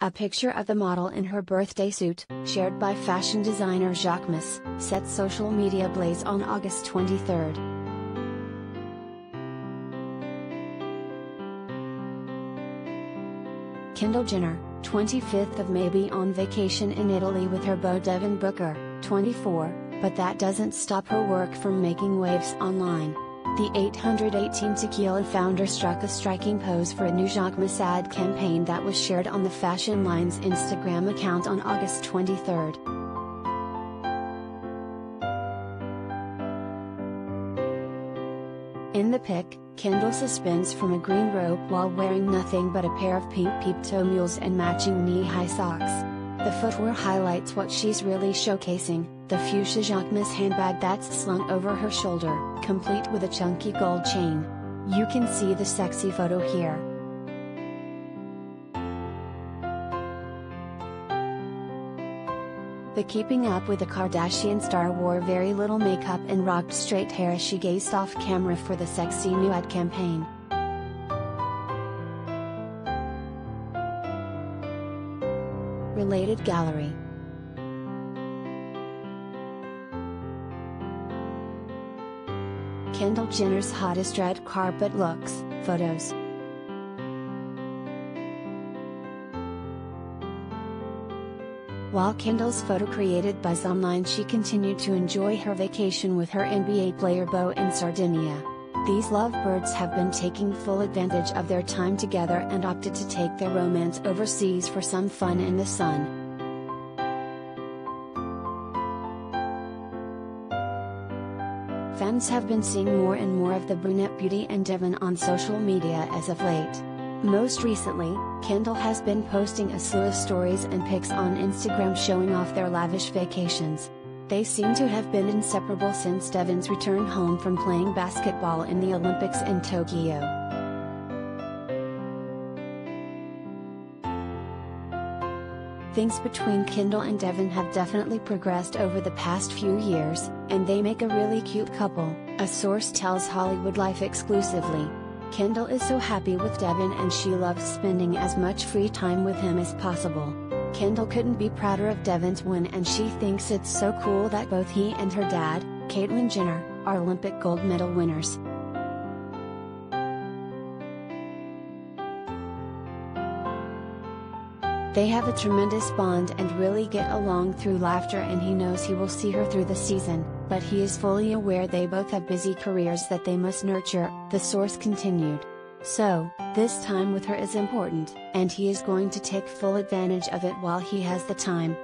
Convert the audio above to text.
A picture of the model in her birthday suit, shared by fashion designer Jacquemus, set social media ablaze on August 23. Kendall Jenner, 25th of May be on vacation in Italy with her beau Devin Booker, 24, but that doesn't stop her work from making waves online. The 818 Tequila founder struck a striking pose for a new Jacquemus ad campaign that was shared on the fashion line's Instagram account on August 23. In the pic, Kendall suspends from a green rope while wearing nothing but a pair of pink peep toe mules and matching knee-high socks. The footwear highlights what she's really showcasing, the fuchsia Jacquemus handbag that's slung over her shoulder, complete with a chunky gold chain. You can see the sexy photo here. The Keeping Up with the Kardashian star wore very little makeup and rocked straight hair as she gazed off camera for the sexy new ad campaign. Related Gallery Kendall Jenner's hottest red carpet looks, photos. While Kendall's photo created buzz online she continued to enjoy her vacation with her NBA player beau in Sardinia. These lovebirds have been taking full advantage of their time together and opted to take their romance overseas for some fun in the sun. Fans have been seeing more and more of the brunette beauty and Devin on social media as of late. Most recently, Kendall has been posting a slew of stories and pics on Instagram showing off their lavish vacations. They seem to have been inseparable since Devin's return home from playing basketball in the Olympics in Tokyo. Things between Kendall and Devin have definitely progressed over the past few years, and they make a really cute couple, a source tells Hollywood Life exclusively. Kendall is so happy with Devin and she loves spending as much free time with him as possible. Kendall couldn't be prouder of Devin's win and she thinks it's so cool that both he and her dad, Caitlyn Jenner, are Olympic gold medal winners. They have a tremendous bond and really get along through laughter and he knows he will see her through the season, but he is fully aware they both have busy careers that they must nurture, the source continued. So, this time with her is important, and he is going to take full advantage of it while he has the time.